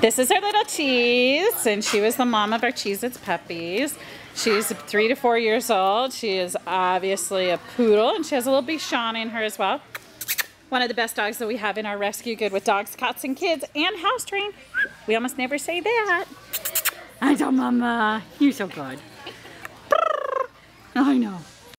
This is our little cheese, and she was the mom of our Cheez-Its puppies. She's three to four years old. She is obviously a poodle, and she has a little Bichon in her as well. One of the best dogs that we have in our rescue, good with dogs, cats, and kids, and house trained. We almost never say that. I know, Mama. You're so good. I know.